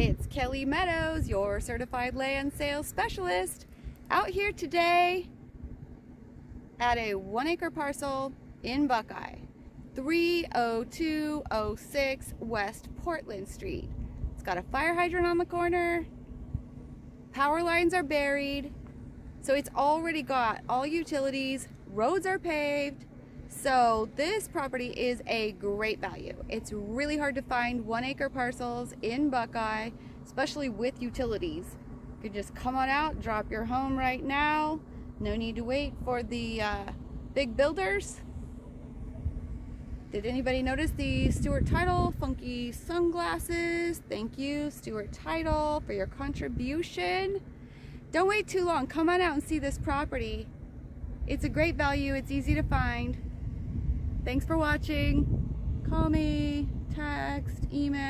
It's Kelly Meadows, your certified land sales specialist, out here today at a one acre parcel in Buckeye, 30206 West Portland Street. It's got a fire hydrant on the corner, power lines are buried, so it's already got all utilities, roads are paved, so this property is a great value. It's really hard to find one acre parcels in Buckeye, especially with utilities. You could just come on out, drop your home right now. No need to wait for the uh, big builders. Did anybody notice the Stewart Title funky sunglasses? Thank you, Stewart Title, for your contribution. Don't wait too long. Come on out and see this property. It's a great value. It's easy to find. Thanks for watching. Call me, text, email.